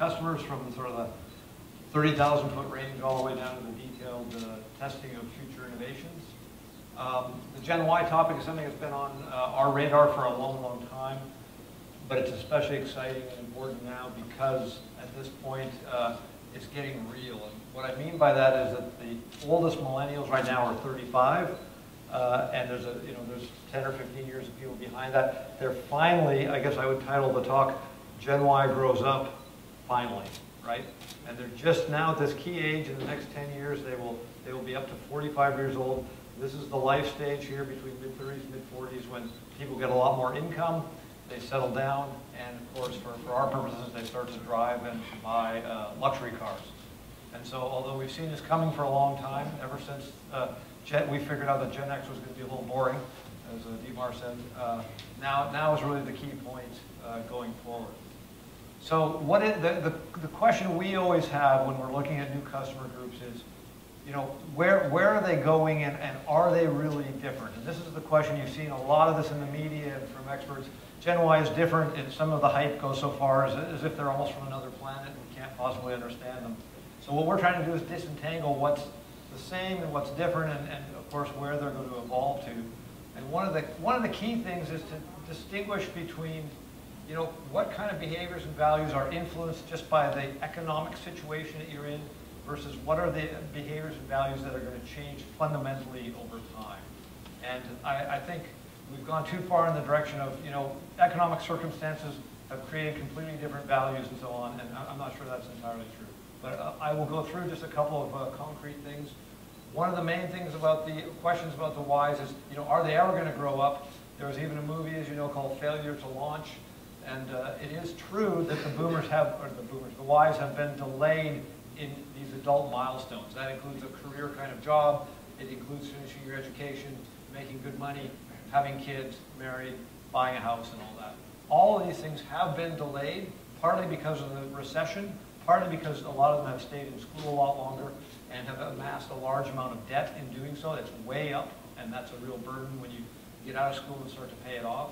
customers from sort of the 30,000 foot range all the way down to the detailed uh, testing of future innovations. Um, the Gen Y topic is something that's been on uh, our radar for a long, long time, but it's especially exciting and important now because at this point uh, it's getting real. And what I mean by that is that the oldest millennials right now are 35, uh, and there's a you know there's 10 or 15 years of people behind that. They're finally, I guess I would title the talk, Gen Y grows up finally, right? And they're just now at this key age. In the next 10 years, they will they will be up to 45 years old. This is the life stage here between mid 30s mid 40s when people get a lot more income, they settle down, and of course, for, for our purposes, they start to drive and buy uh, luxury cars. And so, although we've seen this coming for a long time, ever since uh, we figured out that Gen X was going to be a little boring, as uh, Dietmar said, uh, now, now is really the key point uh, going forward. So what is, the, the, the question we always have when we're looking at new customer groups is, you know, where, where are they going and, and are they really different? And this is the question you've seen a lot of this in the media and from experts. Gen Y is different and some of the hype goes so far as, as if they're almost from another planet and we can't possibly understand them. So what we're trying to do is disentangle what's the same and what's different and, and of course where they're going to evolve to. And one of the, one of the key things is to distinguish between you know, what kind of behaviors and values are influenced just by the economic situation that you're in versus what are the behaviors and values that are going to change fundamentally over time. And I, I think we've gone too far in the direction of, you know, economic circumstances have created completely different values and so on, and I'm not sure that's entirely true. But uh, I will go through just a couple of uh, concrete things. One of the main things about the questions about the whys is, you know, are they ever going to grow up? There was even a movie, as you know, called Failure to Launch. And uh, it is true that the boomers have, or the boomers, the Ys have been delayed in these adult milestones. That includes a career kind of job. It includes finishing your education, making good money, having kids, married, buying a house, and all that. All of these things have been delayed, partly because of the recession, partly because a lot of them have stayed in school a lot longer and have amassed a large amount of debt in doing so. That's way up, and that's a real burden when you get out of school and start to pay it off.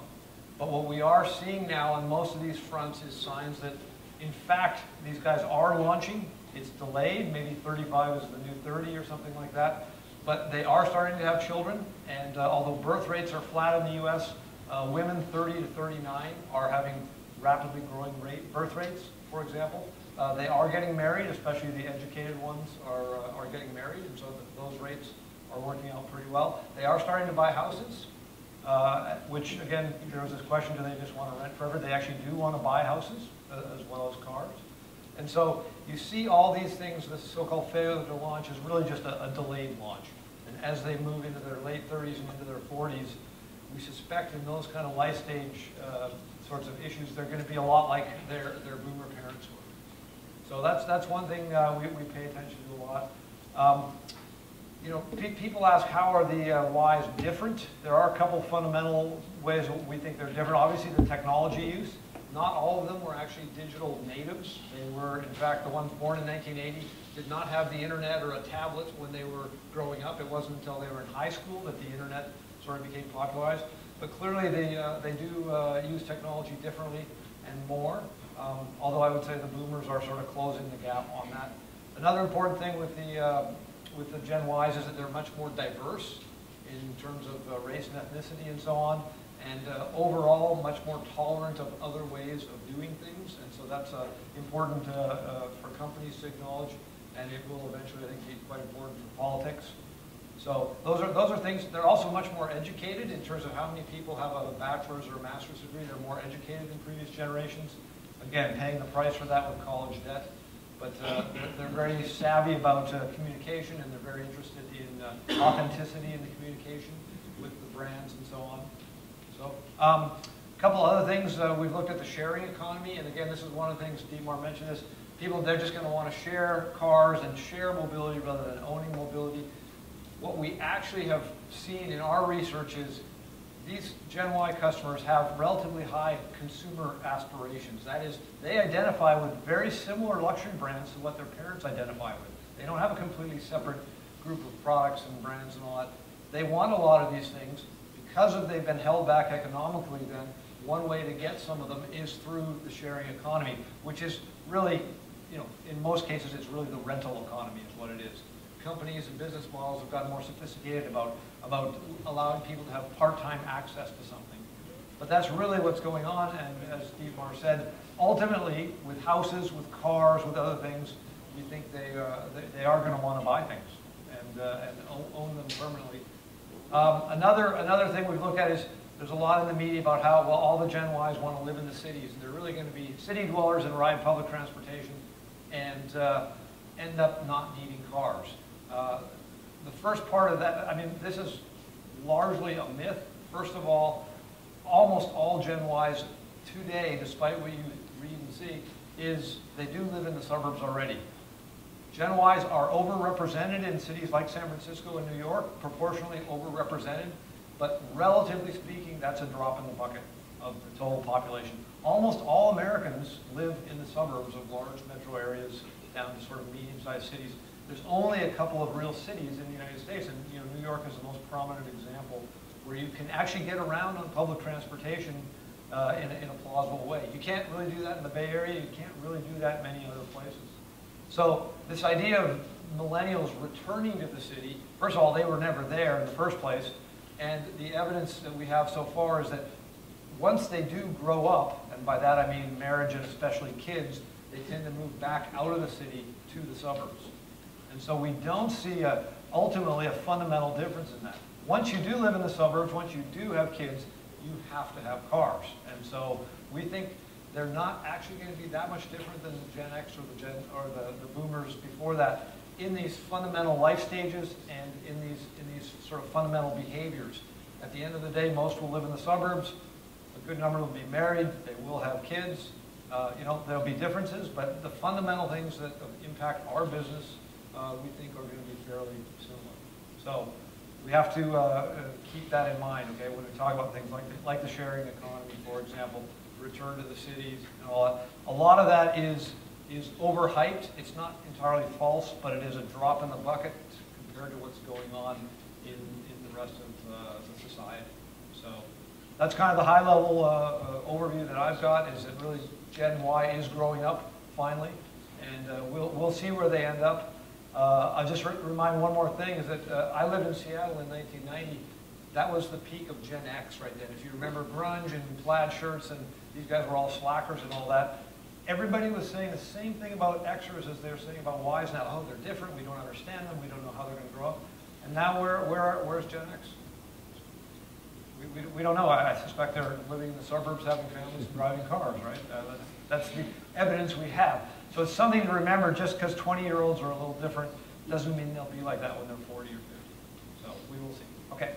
But what we are seeing now on most of these fronts is signs that, in fact, these guys are launching. It's delayed. Maybe 35 is the new 30 or something like that. But they are starting to have children. And uh, although birth rates are flat in the U.S., uh, women 30 to 39 are having rapidly growing rate, birth rates, for example. Uh, they are getting married, especially the educated ones are, uh, are getting married, and so those rates are working out pretty well. They are starting to buy houses. Uh, which again, there was this question, do they just want to rent forever? They actually do want to buy houses uh, as well as cars. And so you see all these things, this so-called failure to launch is really just a, a, delayed launch. And as they move into their late 30s and into their 40s, we suspect in those kind of life stage uh, sorts of issues, they're going to be a lot like their, their boomer parents were. So that's, that's one thing uh, we, we pay attention to a lot. Um, you know, pe people ask how are the uh, Ys different? There are a couple fundamental ways we think they're different. Obviously, the technology use. Not all of them were actually digital natives. They were, in fact, the ones born in 1980 did not have the internet or a tablet when they were growing up. It wasn't until they were in high school that the internet sort of became popularized. But clearly, they, uh, they do uh, use technology differently and more. Um, although I would say the boomers are sort of closing the gap on that. Another important thing with the uh, with the Gen Ys is that they're much more diverse in terms of uh, race and ethnicity and so on, and uh, overall much more tolerant of other ways of doing things. And so that's uh, important uh, uh, for companies to acknowledge, and it will eventually, I think, be quite important for politics. So those are, those are things, they're also much more educated in terms of how many people have a bachelor's or a master's degree. They're more educated than previous generations. Again, paying the price for that with college debt. But uh, they're, very savvy about uh, communication and they're very interested in uh, authenticity in the communication with the brands and so on. So um, a couple other things, uh, we've looked at the sharing economy, and again, this is one of the things Dietmar mentioned this. People, they're just going to want to share cars and share mobility rather than owning mobility. What we actually have seen in our research is these Gen Y customers have relatively high consumer aspirations. That is, they identify with very similar luxury brands to what their parents identify with. They don't have a completely separate group of products and brands and all that. They want a lot of these things. Because of they've been held back economically then, one way to get some of them is through the sharing economy, which is really, you know, in most cases, it's really the rental economy is what it is. Companies and business models have gotten more sophisticated about, about allowing people to have part-time access to something. But that's really what's going on, and as Dietmar said, ultimately, with houses, with cars, with other things, we think they, uh, they, they, are going to want to buy things and, uh, and own them permanently. Um, another, another thing we've looked at is there's a lot in the media about how, well, all the Gen Ys want to live in the cities. They're really going to be city dwellers and ride public transportation and uh, end up not needing cars. Uh, the first part of that, I mean, this is largely a myth. First of all, almost all Gen Ys today, despite what you read and see, is they do live in the suburbs already. Gen Ys are overrepresented in cities like San Francisco and New York, proportionally overrepresented. But relatively speaking, that's a drop in the bucket of the total population. Almost all Americans live in the suburbs of large metro areas down to sort of medium-sized cities. There's only a couple of real cities in the United States, and you know, New York is the most prominent example where you can actually get around on public transportation uh, in, a, in, a, plausible way. You can't really do that in the Bay Area. You can't really do that many other places. So this idea of millennials returning to the city, first of all, they were never there in the first place. And the evidence that we have so far is that once they do grow up, and by that I mean marriage and especially kids, they tend to move back out of the city to the suburbs. And so we don't see a, ultimately a fundamental difference in that. Once you do live in the suburbs, once you do have kids, you have to have cars. And so we think they're not actually going to be that much different than the Gen X or the Gen or the, the boomers before that in these fundamental life stages and in these, in these sort of fundamental behaviors. At the end of the day, most will live in the suburbs. A good number will be married. They will have kids. Uh, you know, there'll be differences, but the fundamental things that impact our business, uh, we think are going to be fairly similar. So we have to uh, keep that in mind, okay, when we talk about things like, like the sharing economy, for example, return to the cities and all that. A lot of that is is overhyped. It's not entirely false, but it is a drop in the bucket compared to what's going on in, in the rest of uh, the society. So that's kind of the high level uh, uh, overview that I've got is that really Gen Y is growing up finally, and uh, we'll, we'll see where they end up. Uh, I'll just re remind one more thing is that uh, I lived in Seattle in 1990. That was the peak of Gen X right then. If you remember grunge and plaid shirts and these guys were all slackers and all that, everybody was saying the same thing about Xers as they're saying about Ys now. Oh, they're different. We don't understand them. We don't know how they're going to grow up. And now where, where, where's Gen X? we, we, we, don't know. I, I, suspect they're living in the suburbs, having families, and driving cars, right? Uh, that's the evidence we have. So it's something to remember just because 20-year-olds are a little different doesn't mean they'll be like that when they're 40 or 50. So we will see. Okay.